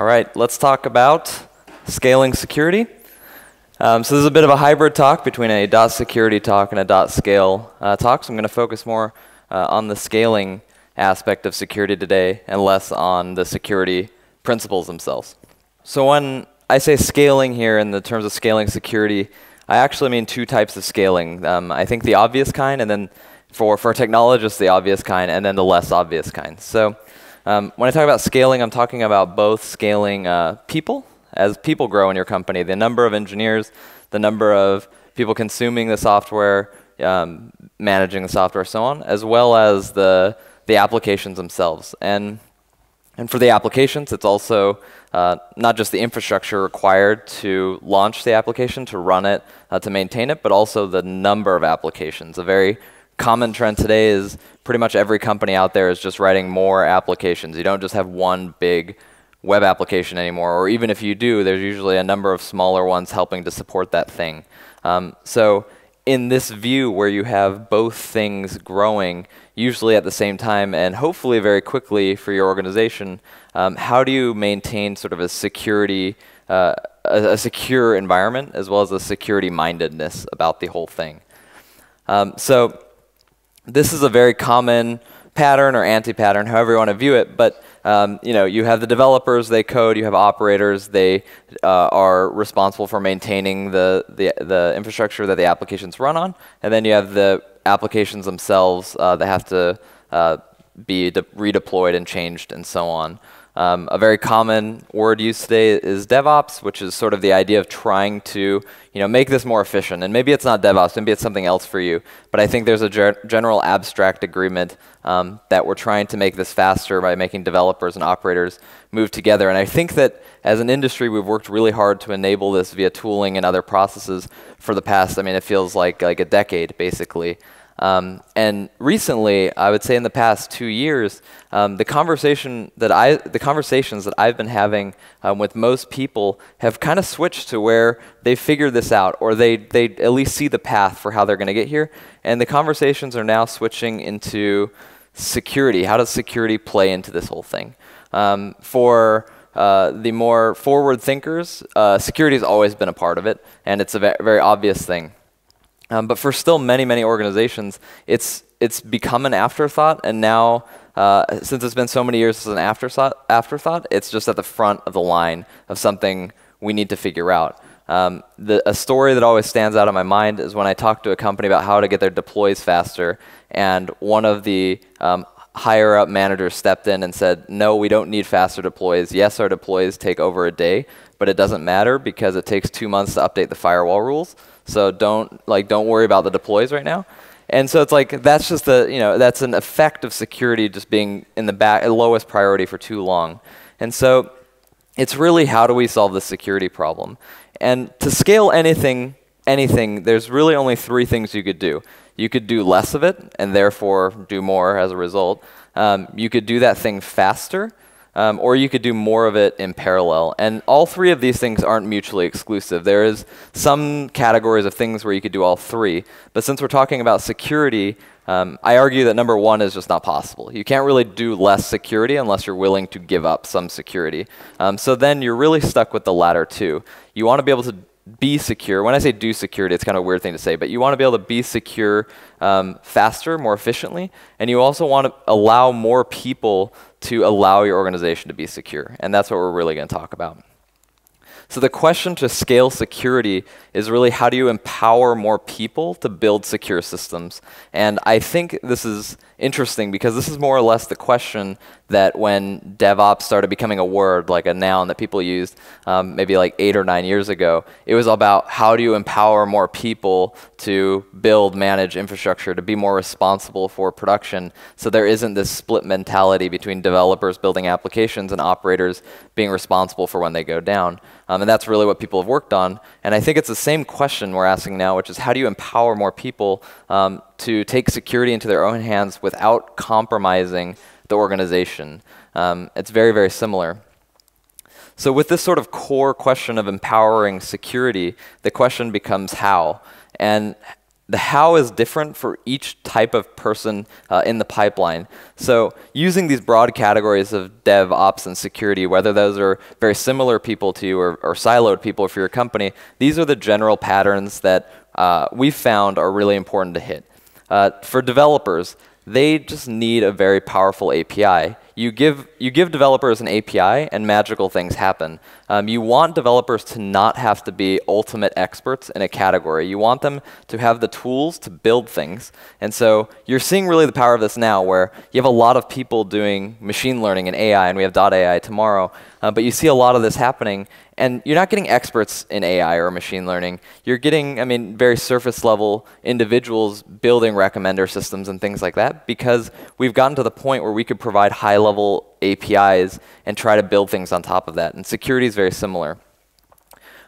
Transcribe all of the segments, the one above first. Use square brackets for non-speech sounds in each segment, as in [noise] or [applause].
All right, let's talk about scaling security. Um, so this is a bit of a hybrid talk between a dot security talk and a dot scale uh, talk. So I'm going to focus more uh, on the scaling aspect of security today and less on the security principles themselves. So when I say scaling here in the terms of scaling security, I actually mean two types of scaling. Um, I think the obvious kind, and then for, for technologists, the obvious kind, and then the less obvious kind. So um, when I talk about scaling, I'm talking about both scaling uh, people, as people grow in your company, the number of engineers, the number of people consuming the software, um, managing the software, so on, as well as the, the applications themselves. And, and for the applications, it's also uh, not just the infrastructure required to launch the application, to run it, uh, to maintain it, but also the number of applications. A very common trend today is pretty much every company out there is just writing more applications. You don't just have one big web application anymore, or even if you do, there's usually a number of smaller ones helping to support that thing. Um, so in this view where you have both things growing, usually at the same time and hopefully very quickly for your organization, um, how do you maintain sort of a security, uh, a, a, secure environment as well as a security mindedness about the whole thing? Um, so this is a very common pattern or anti-pattern, however you want to view it, but um, you know, you have the developers, they code, you have operators, they uh, are responsible for maintaining the, the, the, infrastructure that the applications run on, and then you have the applications themselves uh, that have to uh, be redeployed and changed and so on. Um, a very common word used today is DevOps, which is sort of the idea of trying to you know, make this more efficient. And maybe it's not DevOps, maybe it's something else for you. But I think there's a ger general abstract agreement um, that we're trying to make this faster by making developers and operators move together. And I think that as an industry, we've worked really hard to enable this via tooling and other processes for the past, I mean, it feels like, like a decade, basically. Um, and recently, I would say in the past two years, um, the conversation that I, the conversations that I've been having um, with most people have kind of switched to where they figured this out, or they they at least see the path for how they're going to get here. And the conversations are now switching into security. How does security play into this whole thing? Um, for uh, the more forward thinkers, uh, security has always been a part of it, and it's a very obvious thing. Um, but for still many, many organizations, it's, it's become an afterthought, and now, uh, since it's been so many years as an afterthought, afterthought, it's just at the front of the line of something we need to figure out. Um, the, a story that always stands out in my mind is when I talk to a company about how to get their deploys faster, and one of the um, higher up managers stepped in and said, no, we don't need faster deploys. Yes, our deploys take over a day, but it doesn't matter because it takes two months to update the firewall rules. So don't like don't worry about the deploys right now. And so it's like that's just the you know that's an effect of security just being in the back lowest priority for too long. And so it's really how do we solve the security problem? And to scale anything anything, there's really only three things you could do. You could do less of it and therefore do more as a result. Um, you could do that thing faster um, or you could do more of it in parallel. And all three of these things aren't mutually exclusive. There is some categories of things where you could do all three. But since we're talking about security, um, I argue that number one is just not possible. You can't really do less security unless you're willing to give up some security. Um, so then you're really stuck with the latter two. You want to be able to be secure. When I say do security, it's kind of a weird thing to say, but you want to be able to be secure um, faster, more efficiently, and you also want to allow more people to allow your organization to be secure. And that's what we're really going to talk about. So the question to scale security is really how do you empower more people to build secure systems? And I think this is interesting because this is more or less the question that when DevOps started becoming a word, like a noun that people used um, maybe like eight or nine years ago, it was about how do you empower more people to build, manage infrastructure, to be more responsible for production so there isn't this split mentality between developers building applications and operators being responsible for when they go down. Um, and that's really what people have worked on. And I think it's the same question we're asking now, which is how do you empower more people um, to take security into their own hands without compromising the organization. Um, it's very, very similar. So with this sort of core question of empowering security, the question becomes how. And the how is different for each type of person uh, in the pipeline. So using these broad categories of dev, ops, and security, whether those are very similar people to you or, or siloed people for your company, these are the general patterns that uh, we've found are really important to hit. Uh, for developers, they just need a very powerful API. You give, you give developers an API and magical things happen. Um, you want developers to not have to be ultimate experts in a category. You want them to have the tools to build things. And so you're seeing really the power of this now where you have a lot of people doing machine learning and AI, and we have .ai tomorrow. Uh, but you see a lot of this happening, and you're not getting experts in AI or machine learning. You're getting, I mean, very surface level individuals building recommender systems and things like that because we've gotten to the point where we could provide high level APIs and try to build things on top of that. And security is very similar.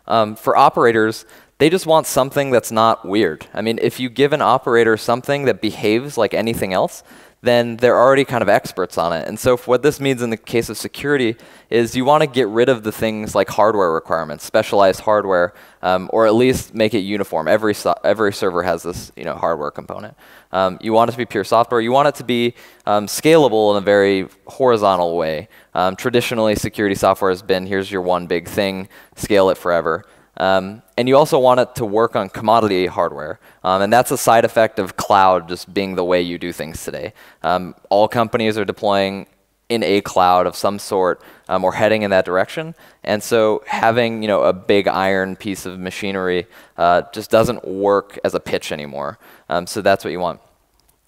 Um, for operators, they just want something that's not weird. I mean, if you give an operator something that behaves like anything else, then they're already kind of experts on it. And so what this means in the case of security is you want to get rid of the things like hardware requirements, specialized hardware, um, or at least make it uniform. Every, so every server has this you know, hardware component. Um, you want it to be pure software. You want it to be um, scalable in a very horizontal way. Um, traditionally, security software has been, here's your one big thing, scale it forever. Um, and you also want it to work on commodity hardware. Um, and that's a side effect of cloud just being the way you do things today. Um, all companies are deploying in a cloud of some sort um, or heading in that direction. And so having you know, a big iron piece of machinery uh, just doesn't work as a pitch anymore. Um, so that's what you want.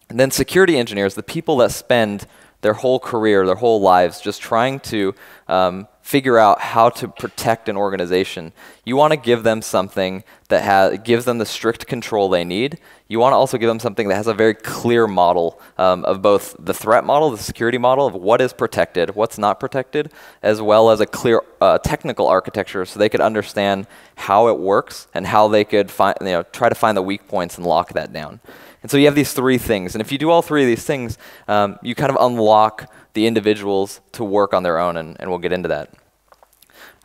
And then security engineers, the people that spend their whole career, their whole lives, just trying to um, figure out how to protect an organization. You want to give them something that has, gives them the strict control they need. You want to also give them something that has a very clear model um, of both the threat model, the security model of what is protected, what's not protected, as well as a clear uh, technical architecture so they could understand how it works and how they could find, you know, try to find the weak points and lock that down. And so you have these three things. And if you do all three of these things, um, you kind of unlock the individuals to work on their own, and, and we'll get into that.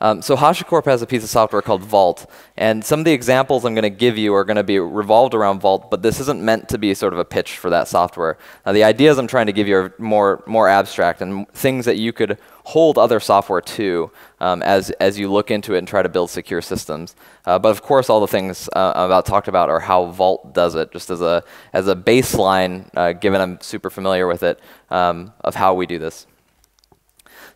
Um, so HashiCorp has a piece of software called Vault, and some of the examples I'm going to give you are going to be revolved around Vault, but this isn't meant to be sort of a pitch for that software. Now, the ideas I'm trying to give you are more, more abstract and things that you could hold other software to um, as, as you look into it and try to build secure systems. Uh, but of course, all the things uh, I'm about talked about are how Vault does it, just as a, as a baseline, uh, given I'm super familiar with it, um, of how we do this.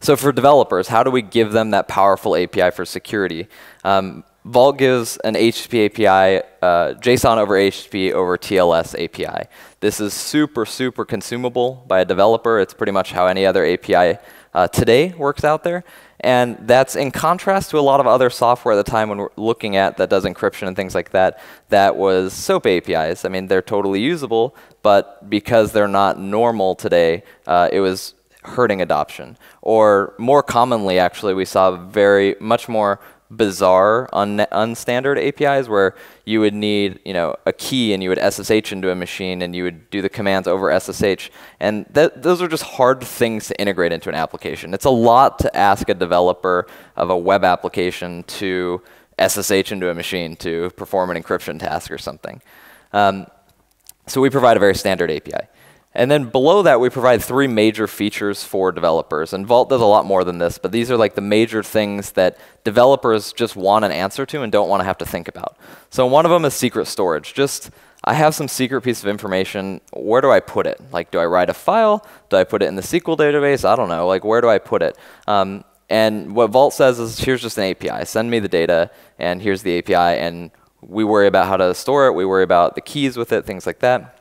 So for developers, how do we give them that powerful API for security? Um, Vault gives an HTTP API, uh, JSON over HTTP over TLS API. This is super, super consumable by a developer. It's pretty much how any other API uh, today works out there. And that's in contrast to a lot of other software at the time when we're looking at that does encryption and things like that, that was SOAP APIs. I mean, they're totally usable, but because they're not normal today, uh, it was hurting adoption. Or more commonly, actually, we saw very much more bizarre, un unstandard APIs where you would need, you know, a key and you would SSH into a machine and you would do the commands over SSH. And those are just hard things to integrate into an application. It's a lot to ask a developer of a web application to SSH into a machine to perform an encryption task or something. Um, so we provide a very standard API. And then below that, we provide three major features for developers. And Vault does a lot more than this, but these are like the major things that developers just want an answer to and don't want to have to think about. So one of them is secret storage. Just, I have some secret piece of information. Where do I put it? Like, do I write a file? Do I put it in the SQL database? I don't know. Like, where do I put it? Um, and what Vault says is, here's just an API. Send me the data, and here's the API, and we worry about how to store it. We worry about the keys with it, things like that.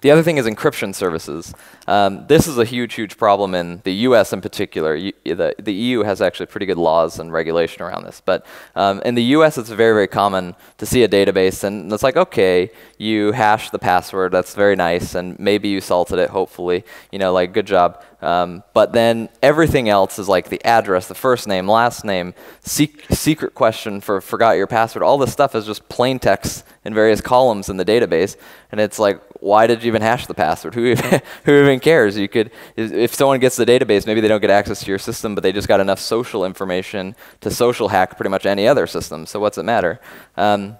The other thing is encryption services. Um, this is a huge, huge problem in the US in particular. the, the EU has actually pretty good laws and regulation around this. But um, in the US, it's very, very common to see a database and it's like, okay, you hash the password, that's very nice, and maybe you salted it, hopefully. You know, like, good job. Um, but then everything else is like the address, the first name, last name, sec secret question for forgot your password. All this stuff is just plain text in various columns in the database. And it's like, why did you even hash the password? [laughs] Who even, who even cares? You could, if someone gets the database, maybe they don't get access to your system, but they just got enough social information to social hack pretty much any other system. So what's it matter? Um,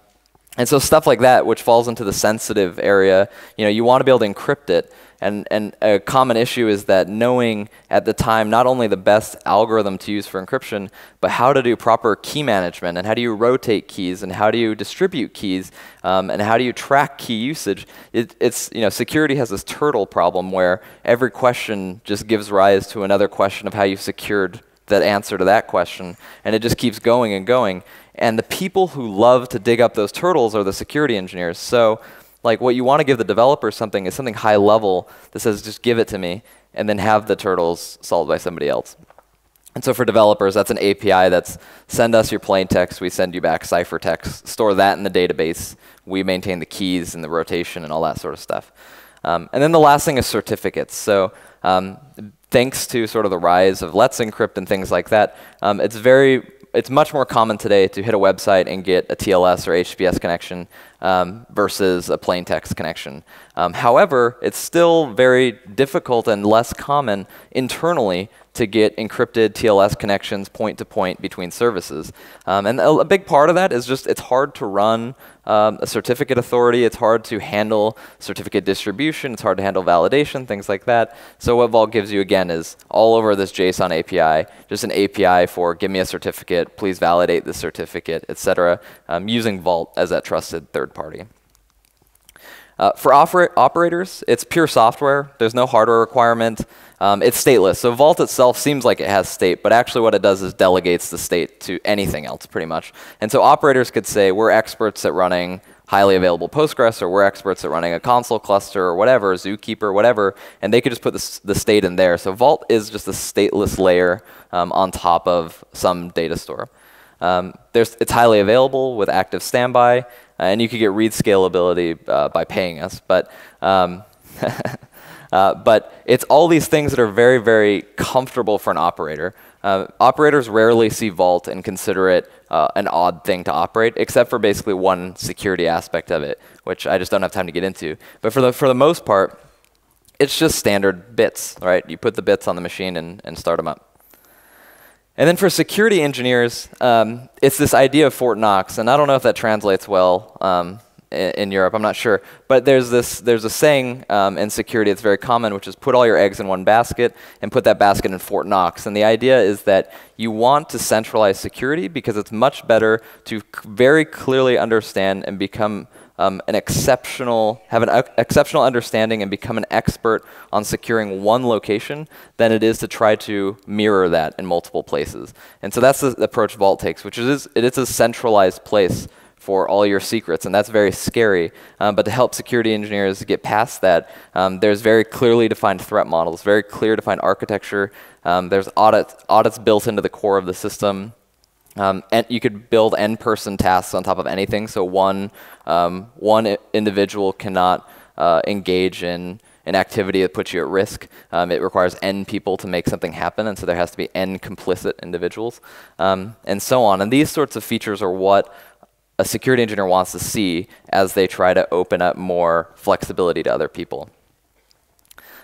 And so stuff like that, which falls into the sensitive area, you know, you want to be able to encrypt it. And, and a common issue is that knowing at the time not only the best algorithm to use for encryption, but how to do proper key management, and how do you rotate keys, and how do you distribute keys, um, and how do you track key usage. It, it's, you know, security has this turtle problem where every question just gives rise to another question of how you've secured that answer to that question, and it just keeps going and going. And the people who love to dig up those turtles are the security engineers. So like what you want to give the developer something is something high level that says just give it to me and then have the turtles solved by somebody else. And so for developers, that's an API that's send us your plain text, we send you back ciphertext, store that in the database, we maintain the keys and the rotation and all that sort of stuff. Um, and then the last thing is certificates. So um, thanks to sort of the rise of Let's Encrypt and things like that, um, it's very it's much more common today to hit a website and get a TLS or HTTPS connection um, versus a plain text connection. Um, however, it's still very difficult and less common internally to get encrypted TLS connections point to point between services. Um, and a, a, big part of that is just it's hard to run um, a certificate authority, it's hard to handle certificate distribution, it's hard to handle validation, things like that. So what Vault gives you again is all over this JSON API, just an API for give me a certificate, please validate the certificate, etc., um, using Vault as that trusted third party. Uh, for operators, it's pure software. There's no hardware requirement. Um, it's stateless. So Vault itself seems like it has state, but actually what it does is delegates the state to anything else, pretty much. And so operators could say, we're experts at running highly available Postgres, or we're experts at running a Consul cluster, or whatever, Zookeeper, whatever, and they could just put the, the state in there. So Vault is just a stateless layer um, on top of some data store. Um, it's highly available with active standby, uh, and you could get read scalability uh, by paying us. But, um, [laughs] uh, but it's all these things that are very, very comfortable for an operator. Uh, operators rarely see Vault and consider it uh, an odd thing to operate, except for basically one security aspect of it, which I just don't have time to get into. But for the, for the most part, it's just standard bits, right? You put the bits on the machine and, and start them up. And then for security engineers, um, it's this idea of Fort Knox, and I don't know if that translates well um, in, in, Europe. I'm not sure, but there's this there's a saying um, in security that's very common, which is put all your eggs in one basket and put that basket in Fort Knox. And the idea is that you want to centralize security because it's much better to very clearly understand and become um, an exceptional, have an exceptional understanding and become an expert on securing one location than it is to try to mirror that in multiple places. And so that's the approach Vault takes, which is it is a centralized place for all your secrets, and that's very scary. Um, but to help security engineers get past that, um, there's very clearly defined threat models, very clear defined architecture. Um, there's audits, audits built into the core of the system. Um, and you could build n-person tasks on top of anything. So one um, one individual cannot uh, engage in an activity that puts you at risk. Um, it requires n people to make something happen, and so there has to be n complicit individuals, um, and so on. And these sorts of features are what a security engineer wants to see as they try to open up more flexibility to other people.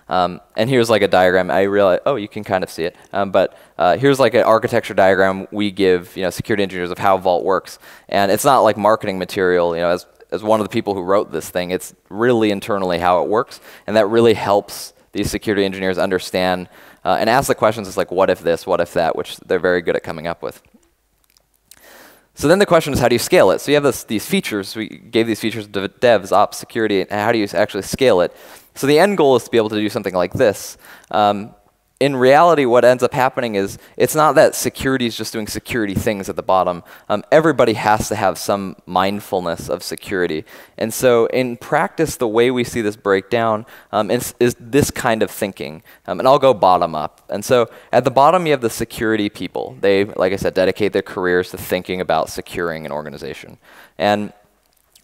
Um, and here's like a diagram. I realize, oh, you can kind of see it. Um, but uh, here's like an architecture diagram we give you know, security engineers of how Vault works. And it's not like marketing material. You know, as, as one of the people who wrote this thing, it's really internally how it works. And that really helps these security engineers understand uh, and ask the questions. It's like, what if this, what if that, which they're very good at coming up with. So then the question is, how do you scale it? So you have this, these features. We gave these features to devs, ops, security, and how do you actually scale it? So the end goal is to be able to do something like this. Um, in reality, what ends up happening is it's not that security is just doing security things at the bottom. Um, everybody has to have some mindfulness of security. And so, in practice, the way we see this break down um, is, is, this kind of thinking. Um, and I'll go bottom up. And so, at the bottom, you have the security people. They, like I said, dedicate their careers to thinking about securing an organization. And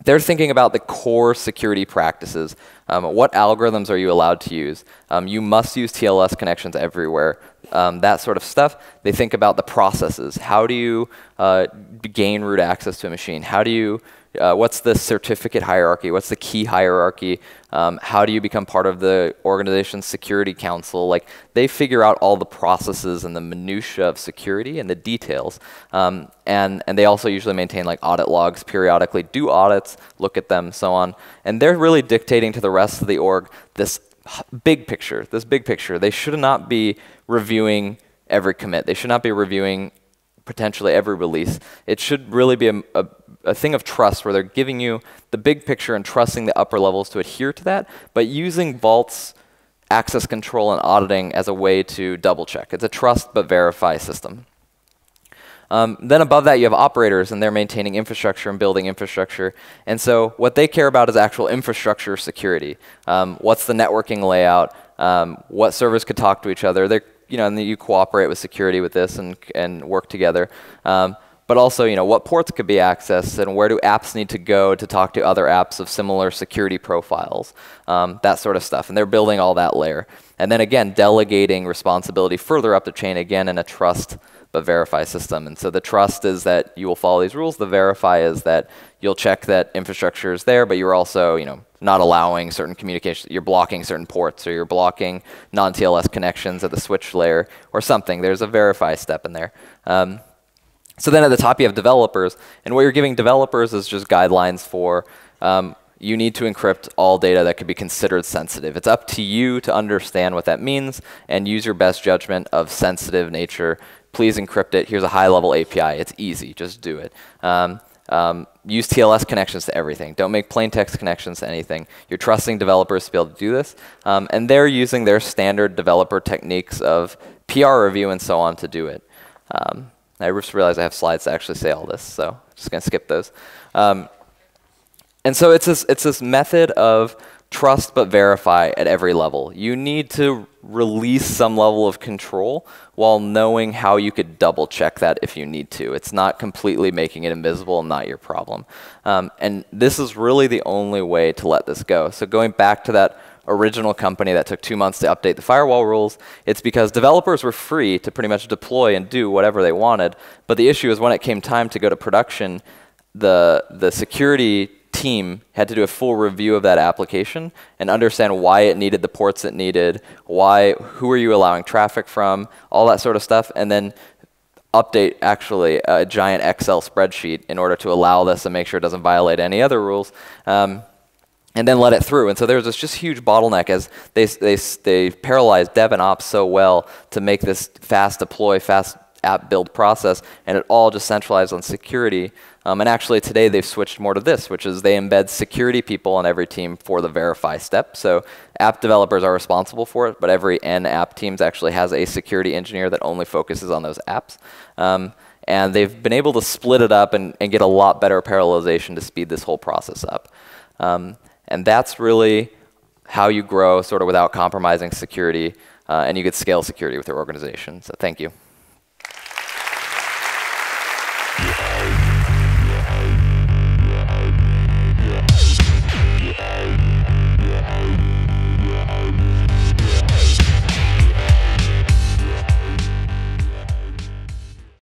they're thinking about the core security practices. Um, what algorithms are you allowed to use? Um, you must use TLS connections everywhere. Um, that sort of stuff. They think about the processes. How do you uh, gain root access to a machine? How do you uh, what's the certificate hierarchy? What's the key hierarchy? Um, how do you become part of the organization's security council? Like they figure out all the processes and the minutia of security and the details. Um, and and they also usually maintain like audit logs periodically, do audits, look at them, so on. And they're really dictating to the rest of the org this big picture. This big picture. They should not be reviewing every commit. They should not be reviewing potentially every release. It should really be a, a a thing of trust where they're giving you the big picture and trusting the upper levels to adhere to that, but using Vault's access control and auditing as a way to double check. It's a trust but verify system. Um, then above that, you have operators, and they're maintaining infrastructure and building infrastructure. And so what they care about is actual infrastructure security. Um, what's the networking layout? Um, what servers could talk to each other? They're, you know, and you cooperate with security with this and, and work together. Um, but also you know what ports could be accessed and where do apps need to go to talk to other apps of similar security profiles, um, that sort of stuff. And they're building all that layer. And then again, delegating responsibility further up the chain again in a trust but verify system. And so the trust is that you will follow these rules. The verify is that you'll check that infrastructure is there, but you're also, you know, not allowing certain communication. You're blocking certain ports, or you're blocking non-TLS connections at the switch layer, or something. There's a verify step in there. Um, so then at the top you have developers, and what you're giving developers is just guidelines for um, you need to encrypt all data that could be considered sensitive. It's up to you to understand what that means and use your best judgment of sensitive nature. Please encrypt it. Here's a high-level API. It's easy. Just do it. Um, um, use TLS connections to everything. Don't make plain text connections to anything. You're trusting developers to be able to do this. Um, and they're using their standard developer techniques of PR review and so on to do it. Um, I just realized I have slides to actually say all this, so I'm just going to skip those. Um, and so it's this, it's this method of trust but verify at every level. You need to release some level of control while knowing how you could double check that if you need to. It's not completely making it invisible, and not your problem. Um, and this is really the only way to let this go. So going back to that original company that took two months to update the firewall rules. It's because developers were free to pretty much deploy and do whatever they wanted. But the issue is when it came time to go to production, the, the security team had to do a full review of that application and understand why it needed the ports it needed, why, who are you allowing traffic from, all that sort of stuff, and then update actually a giant Excel spreadsheet in order to allow this and make sure it doesn't violate any other rules. Um, and then let it through. And so there's this just huge bottleneck as they, they, they paralyzed dev and ops so well to make this fast deploy, fast app build process, and it all just centralized on security. Um, and actually today they've switched more to this, which is they embed security people on every team for the verify step. So app developers are responsible for it, but every N app teams actually has a security engineer that only focuses on those apps. Um, and they've been able to split it up and, and, get a lot better parallelization to speed this whole process up. Um, and that's really how you grow sort of without compromising security, uh, and you could scale security with your organization. So thank you.